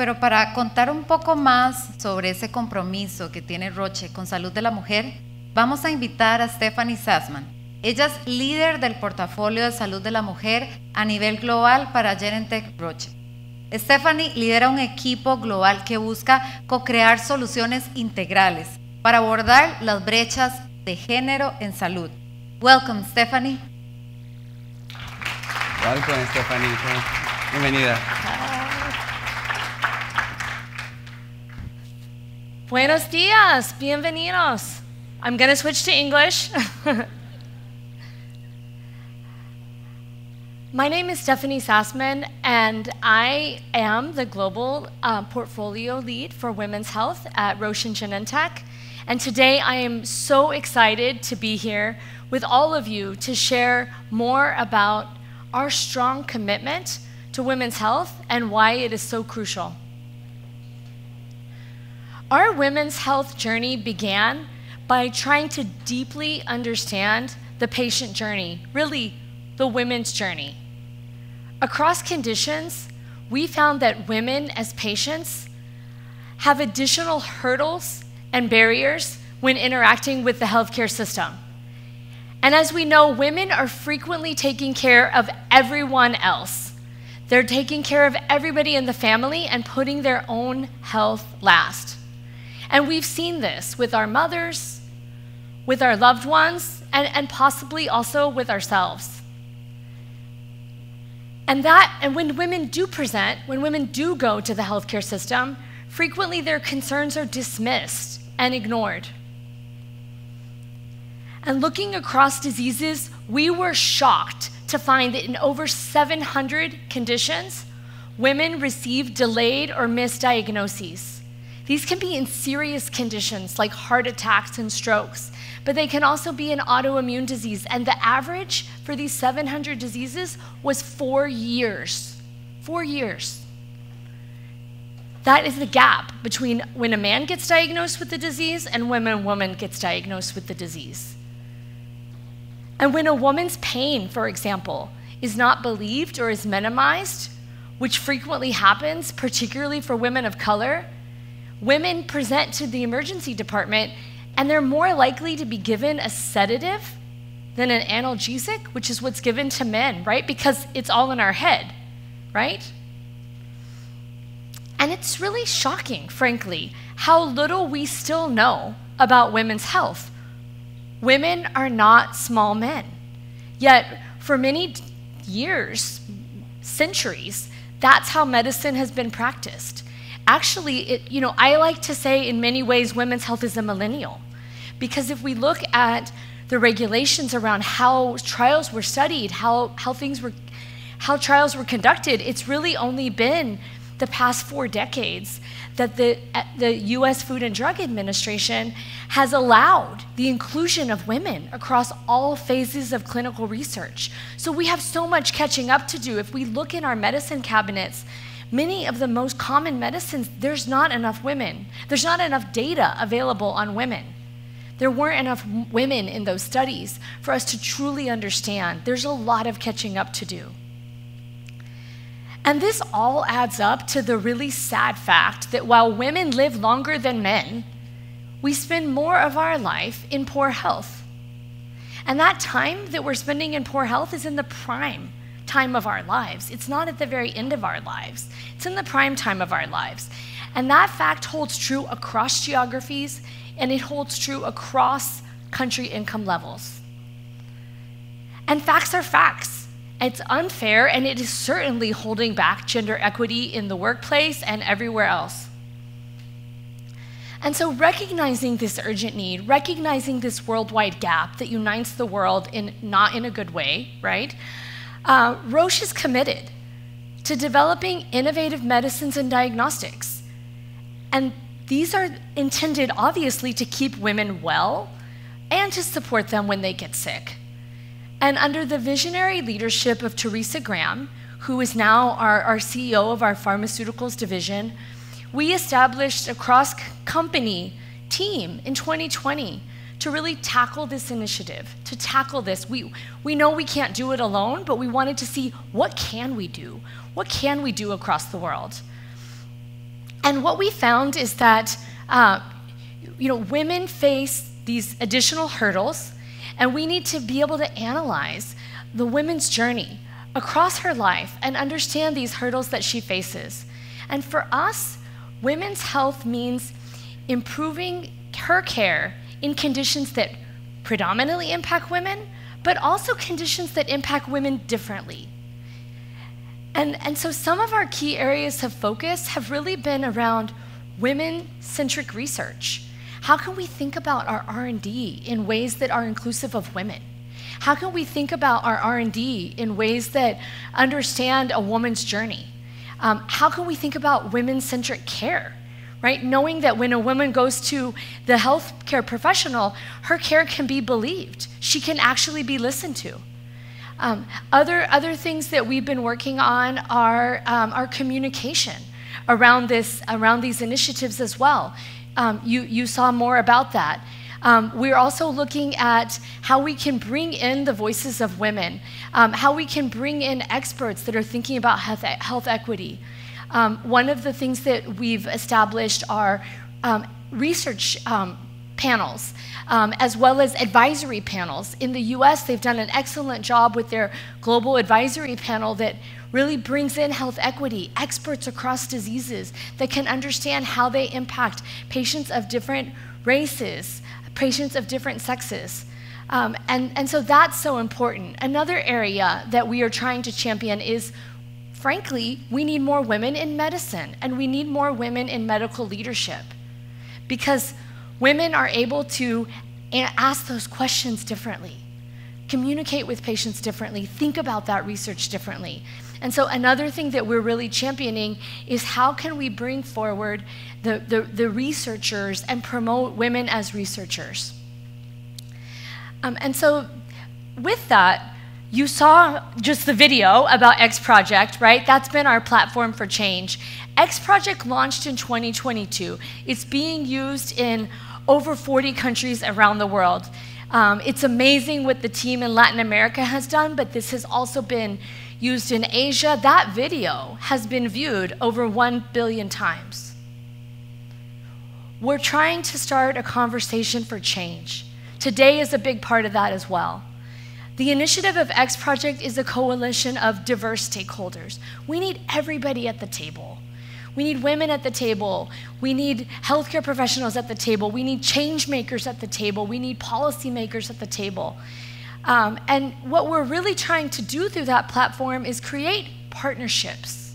Pero para contar un poco más sobre ese compromiso que tiene Roche con salud de la mujer, vamos a invitar a Stephanie Sassman. Ella es líder del portafolio de salud de la mujer a nivel global para Genentech Roche. Stephanie lidera un equipo global que busca co-crear soluciones integrales para abordar las brechas de género en salud. Welcome, Stephanie. Welcome, Stephanie. Bienvenida. Buenos dias, bienvenidos. I'm going to switch to English. My name is Stephanie Sassman, and I am the global uh, portfolio lead for women's health at Roche and Genentech. And today I am so excited to be here with all of you to share more about our strong commitment to women's health and why it is so crucial. Our women's health journey began by trying to deeply understand the patient journey, really the women's journey. Across conditions, we found that women as patients have additional hurdles and barriers when interacting with the healthcare system. And as we know, women are frequently taking care of everyone else. They're taking care of everybody in the family and putting their own health last. And we've seen this with our mothers, with our loved ones, and, and possibly also with ourselves. And that, and when women do present, when women do go to the healthcare system, frequently their concerns are dismissed and ignored. And looking across diseases, we were shocked to find that in over 700 conditions, women receive delayed or misdiagnoses. These can be in serious conditions like heart attacks and strokes, but they can also be an autoimmune disease. And the average for these 700 diseases was four years. Four years. That is the gap between when a man gets diagnosed with the disease and when a woman gets diagnosed with the disease. And when a woman's pain, for example, is not believed or is minimized, which frequently happens, particularly for women of color, women present to the emergency department and they're more likely to be given a sedative than an analgesic, which is what's given to men, right? Because it's all in our head, right? And it's really shocking, frankly, how little we still know about women's health. Women are not small men. Yet, for many years, centuries, that's how medicine has been practiced. Actually, it, you know, I like to say in many ways women's health is a millennial. Because if we look at the regulations around how trials were studied, how, how things were, how trials were conducted, it's really only been the past four decades that the, the US Food and Drug Administration has allowed the inclusion of women across all phases of clinical research. So we have so much catching up to do. If we look in our medicine cabinets, many of the most common medicines, there's not enough women. There's not enough data available on women. There weren't enough women in those studies for us to truly understand. There's a lot of catching up to do. And this all adds up to the really sad fact that while women live longer than men, we spend more of our life in poor health. And that time that we're spending in poor health is in the prime time of our lives. It's not at the very end of our lives, it's in the prime time of our lives. And that fact holds true across geographies and it holds true across country income levels. And facts are facts. It's unfair, and it is certainly holding back gender equity in the workplace and everywhere else. And so, recognizing this urgent need, recognizing this worldwide gap that unites the world in not in a good way, right? Uh, Roche is committed to developing innovative medicines and diagnostics. And these are intended, obviously, to keep women well and to support them when they get sick. And under the visionary leadership of Teresa Graham, who is now our, our CEO of our pharmaceuticals division, we established a cross company team in 2020 to really tackle this initiative, to tackle this. We, we know we can't do it alone, but we wanted to see what can we do? What can we do across the world? and what we found is that, uh, you know, women face these additional hurdles, and we need to be able to analyze the women's journey across her life and understand these hurdles that she faces. And for us, women's health means improving her care in conditions that predominantly impact women, but also conditions that impact women differently. And, and so some of our key areas of focus have really been around women-centric research. How can we think about our R&D in ways that are inclusive of women? How can we think about our R&D in ways that understand a woman's journey? Um, how can we think about women-centric care? Right? Knowing that when a woman goes to the healthcare professional, her care can be believed. She can actually be listened to. Um, other, other things that we've been working on are um, our communication around, this, around these initiatives as well. Um, you, you saw more about that. Um, we're also looking at how we can bring in the voices of women, um, how we can bring in experts that are thinking about health, health equity. Um, one of the things that we've established are um, research um, panels, um, as well as advisory panels. In the US, they've done an excellent job with their global advisory panel that really brings in health equity, experts across diseases that can understand how they impact patients of different races, patients of different sexes. Um, and, and so that's so important. Another area that we are trying to champion is, frankly, we need more women in medicine and we need more women in medical leadership because women are able to ask those questions differently, communicate with patients differently, think about that research differently. And so another thing that we're really championing is how can we bring forward the, the, the researchers and promote women as researchers. Um, and so with that, you saw just the video about X Project, right? That's been our platform for change. X Project launched in 2022. It's being used in over 40 countries around the world. Um, it's amazing what the team in Latin America has done, but this has also been used in Asia, that video has been viewed over 1 billion times. We're trying to start a conversation for change. Today is a big part of that as well. The initiative of X Project is a coalition of diverse stakeholders. We need everybody at the table. We need women at the table. We need healthcare professionals at the table. We need change makers at the table. We need policymakers at the table. Um, and what we're really trying to do through that platform is create partnerships,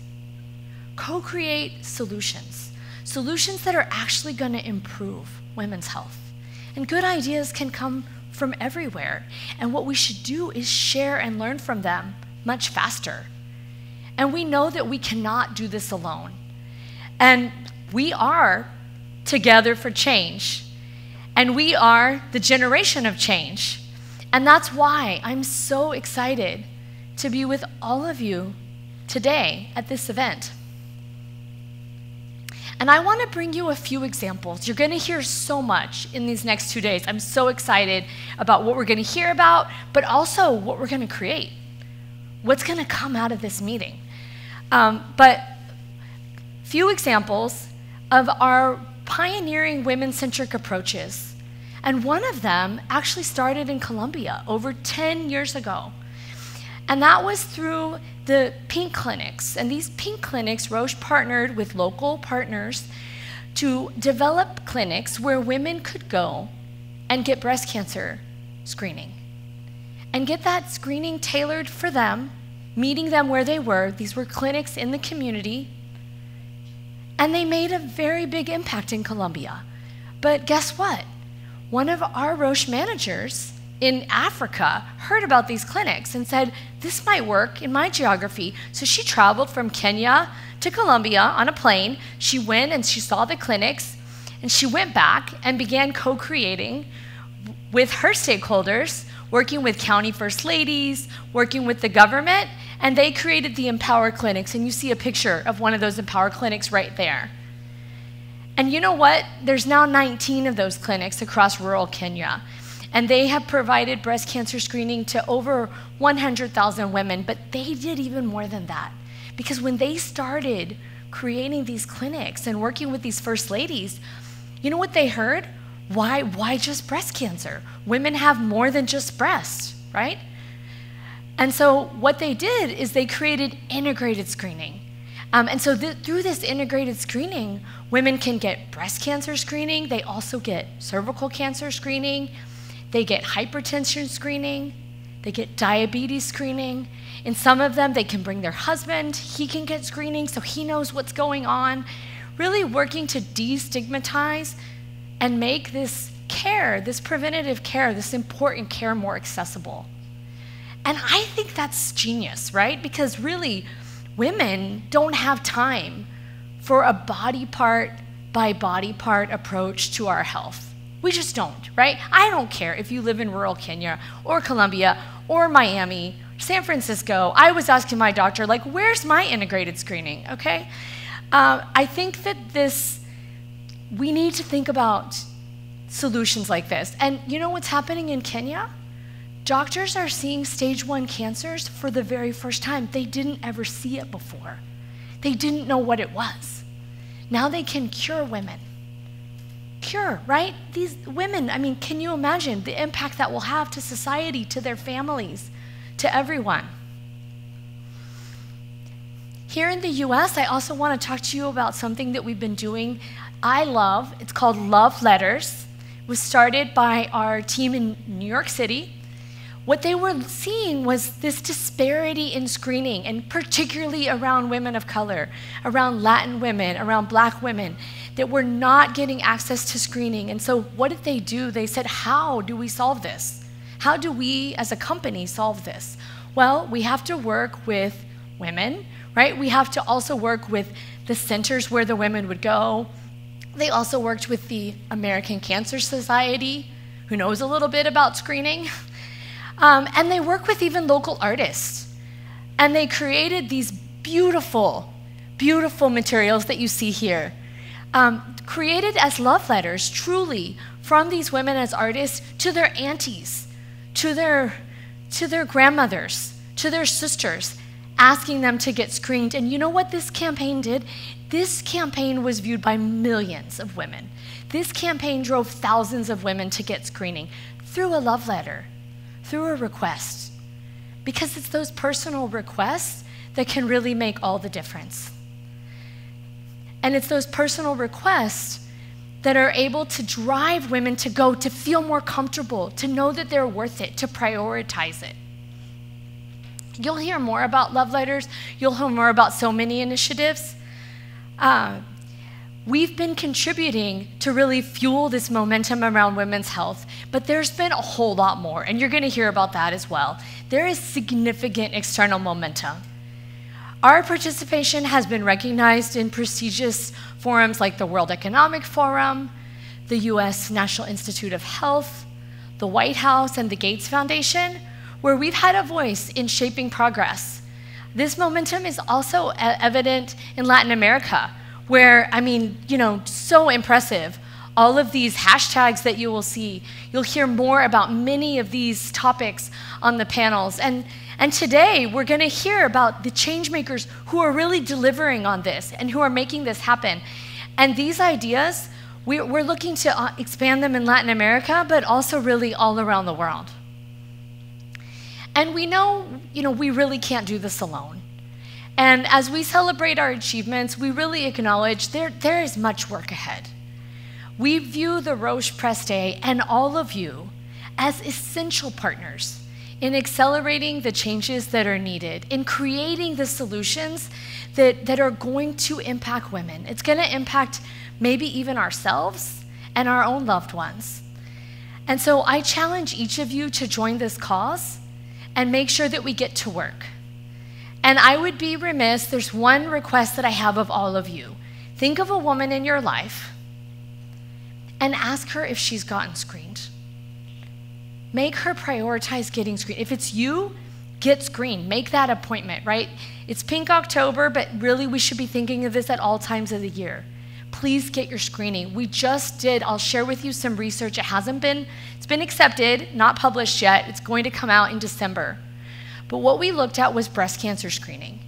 co create solutions, solutions that are actually going to improve women's health. And good ideas can come from everywhere. And what we should do is share and learn from them much faster. And we know that we cannot do this alone. And we are together for change. And we are the generation of change. And that's why I'm so excited to be with all of you today at this event. And I want to bring you a few examples. You're going to hear so much in these next two days. I'm so excited about what we're going to hear about, but also what we're going to create. What's going to come out of this meeting. Um, but few examples of our pioneering women centric approaches and one of them actually started in Colombia over 10 years ago. And that was through the pink clinics. And these pink clinics, Roche partnered with local partners to develop clinics where women could go and get breast cancer screening and get that screening tailored for them, meeting them where they were. These were clinics in the community. And they made a very big impact in Colombia. But guess what? one of our Roche managers in Africa heard about these clinics and said, This might work in my geography. So she traveled from Kenya to Colombia on a plane. She went and she saw the clinics, and she went back and began co creating with her stakeholders, working with county first ladies, working with the government, and they created the Empower Clinics. And you see a picture of one of those Empower Clinics right there. And you know what? There's now 19 of those clinics across rural Kenya. And they have provided breast cancer screening to over 100,000 women, but they did even more than that. Because when they started creating these clinics and working with these first ladies, you know what they heard? Why, why just breast cancer? Women have more than just breasts, right? And so what they did is they created integrated screening. Um, and so th- through this integrated screening, women can get breast cancer screening, they also get cervical cancer screening, they get hypertension screening, they get diabetes screening. In some of them, they can bring their husband, he can get screening so he knows what's going on. Really working to destigmatize and make this care, this preventative care, this important care more accessible. And I think that's genius, right? Because really, women don't have time for a body part by body part approach to our health. We just don't, right? I don't care if you live in rural Kenya or Colombia or Miami, San Francisco. I was asking my doctor, like, where's my integrated screening, okay? Uh, I think that this, we need to think about solutions like this. And you know what's happening in Kenya? Doctors are seeing stage one cancers for the very first time. They didn't ever see it before, they didn't know what it was. Now they can cure women. Cure, right? These women, I mean, can you imagine the impact that will have to society, to their families, to everyone? Here in the US, I also want to talk to you about something that we've been doing. I love, it's called Love Letters. It was started by our team in New York City. What they were seeing was this disparity in screening, and particularly around women of color, around Latin women, around black women, that were not getting access to screening. And so, what did they do? They said, How do we solve this? How do we as a company solve this? Well, we have to work with women, right? We have to also work with the centers where the women would go. They also worked with the American Cancer Society, who knows a little bit about screening. Um, and they work with even local artists. And they created these beautiful, beautiful materials that you see here, um, created as love letters, truly, from these women as artists to their aunties, to their, to their grandmothers, to their sisters, asking them to get screened. And you know what this campaign did? This campaign was viewed by millions of women. This campaign drove thousands of women to get screening through a love letter through a request. Because it's those personal requests that can really make all the difference. And it's those personal requests that are able to drive women to go, to feel more comfortable, to know that they're worth it, to prioritize it. You'll hear more about love letters. You'll hear more about so many initiatives. Uh, We've been contributing to really fuel this momentum around women's health, but there's been a whole lot more, and you're going to hear about that as well. There is significant external momentum. Our participation has been recognized in prestigious forums like the World Economic Forum, the US National Institute of Health, the White House, and the Gates Foundation, where we've had a voice in shaping progress. This momentum is also evident in Latin America, where, I mean, you know, so impressive. All of these hashtags that you will see, you'll hear more about many of these topics on the panels. And, and today, we're going to hear about the changemakers who are really delivering on this and who are making this happen. And these ideas, we're looking to uh, expand them in Latin America, but also really all around the world. And we know, you know, we really can't do this alone. And as we celebrate our achievements, we really acknowledge there, there is much work ahead. We view the Roche Press Day and all of you as essential partners in accelerating the changes that are needed, in creating the solutions that, that are going to impact women. It's going to impact maybe even ourselves and our own loved ones. And so I challenge each of you to join this cause and make sure that we get to work. And I would be remiss, there's one request that I have of all of you. Think of a woman in your life and ask her if she's gotten screened. Make her prioritize getting screened. If it's you, get screened. Make that appointment, right? It's Pink October, but really we should be thinking of this at all times of the year. Please get your screening. We just did, I'll share with you some research. It hasn't been, it's been accepted, not published yet. It's going to come out in December. But what we looked at was breast cancer screening.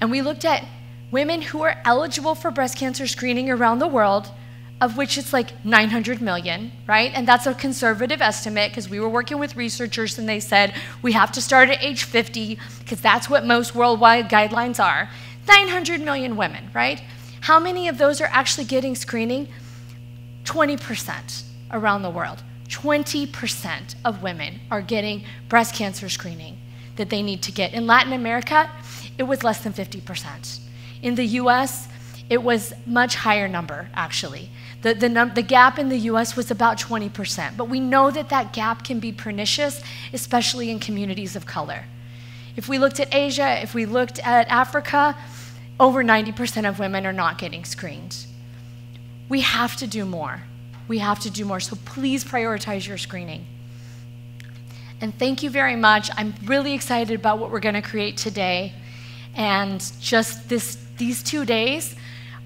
And we looked at women who are eligible for breast cancer screening around the world, of which it's like 900 million, right? And that's a conservative estimate because we were working with researchers and they said we have to start at age 50 because that's what most worldwide guidelines are. 900 million women, right? How many of those are actually getting screening? 20% around the world. 20% of women are getting breast cancer screening that they need to get. In Latin America, it was less than 50%. In the US, it was much higher number, actually. The, the, num- the gap in the US was about 20%, but we know that that gap can be pernicious, especially in communities of color. If we looked at Asia, if we looked at Africa, over 90% of women are not getting screened. We have to do more. We have to do more. So please prioritize your screening. And thank you very much. I'm really excited about what we're going to create today. And just this, these two days,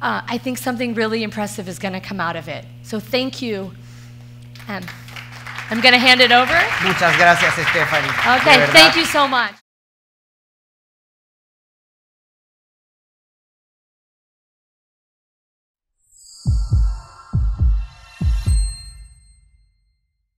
uh, I think something really impressive is going to come out of it. So thank you. Um, I'm going to hand it over. Muchas gracias, Stephanie. Okay, thank you so much.